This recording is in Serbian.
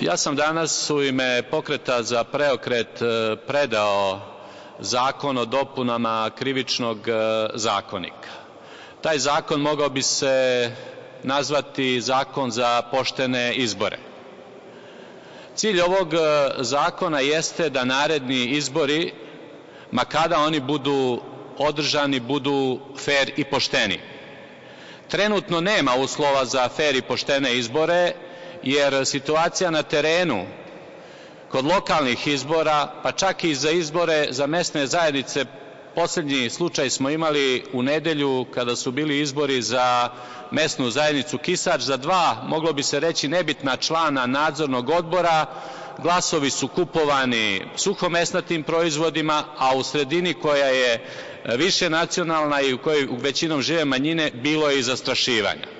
Ja sam danas u ime pokreta za preokret e, predao zakon o dopunama krivičnog e, zakonika. Taj zakon mogao bi se nazvati zakon za poštene izbore. Cilj ovog e, zakona jeste da naredni izbori, ma kada oni budu održani, budu fer i pošteni. Trenutno nema uslova za fer i poštene izbore, jer situacija na terenu kod lokalnih izbora, pa čak i za izbore za mesne zajednice, poslednji slučaj smo imali u nedelju kada su bili izbori za mesnu zajednicu Kisač, za dva, moglo bi se reći, nebitna člana nadzornog odbora, glasovi su kupovani suhomesnatim proizvodima, a u sredini koja je više nacionalna i u kojoj većinom žive manjine bilo je i zastrašivanja.